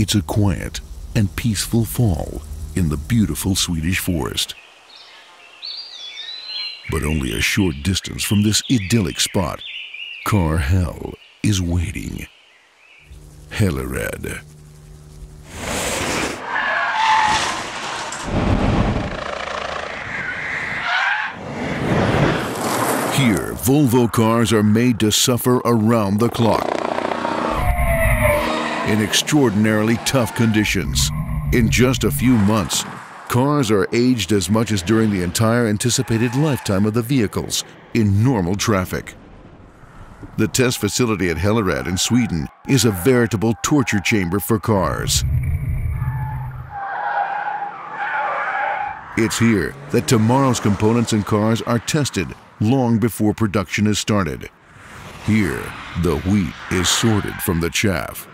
It's a quiet and peaceful fall in the beautiful Swedish forest. But only a short distance from this idyllic spot, car hell is waiting. Hällered. Here, Volvo cars are made to suffer around the clock. In extraordinarily tough conditions. In just a few months, cars are aged as much as during the entire anticipated lifetime of the vehicles in normal traffic. The test facility at Hällered in Sweden is a veritable torture chamber for cars. It's here that tomorrow's components and cars are tested long before production is started. Here, the wheat is sorted from the chaff.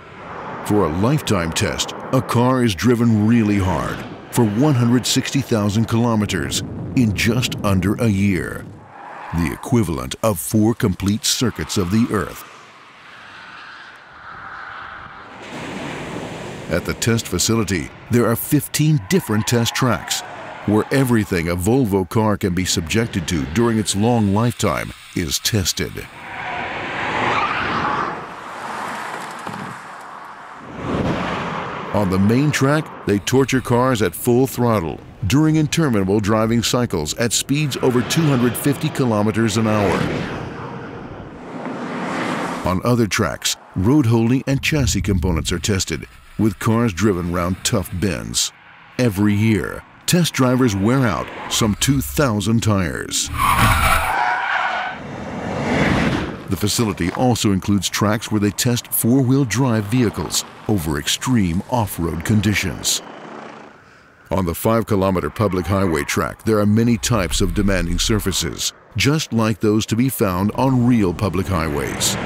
For a lifetime test, a car is driven really hard for 160,000 kilometers in just under a year, the equivalent of four complete circuits of the Earth. At the test facility, there are 15 different test tracks where everything a Volvo car can be subjected to during its long lifetime is tested. On the main track, they torture cars at full throttle during interminable driving cycles at speeds over 250 kilometers an hour. On other tracks, road holding and chassis components are tested, with cars driven round tough bends. Every year, test drivers wear out some 2,000 tires. The facility also includes tracks where they test four-wheel drive vehicles over extreme off-road conditions. On the 5-kilometer public highway track, there are many types of demanding surfaces, just like those to be found on real public highways.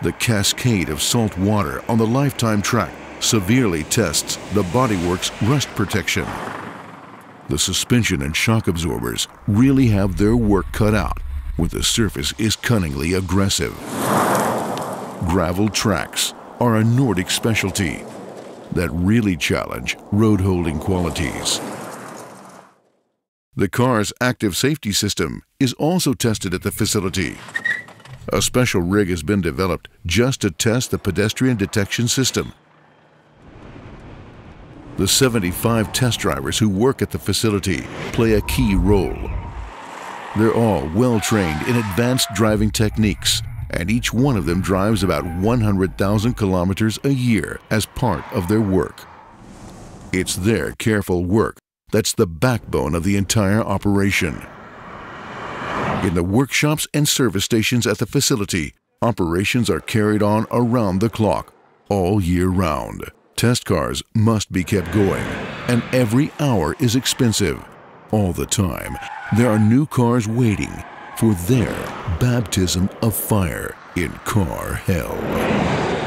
The cascade of salt water on the lifetime track severely tests the bodywork's rust protection. The suspension and shock absorbers really have their work cut out where the surface is cunningly aggressive. Gravel tracks are a Nordic specialty that really challenge road holding qualities. The car's active safety system is also tested at the facility. A special rig has been developed just to test the pedestrian detection system the 75 test drivers who work at the facility play a key role. They're all well trained in advanced driving techniques, and each one of them drives about 100,000 kilometers a year as part of their work. It's their careful work that's the backbone of the entire operation. In the workshops and service stations at the facility, operations are carried on around the clock, all year round. Test cars must be kept going, and every hour is expensive. All the time, there are new cars waiting for their baptism of fire in car hell.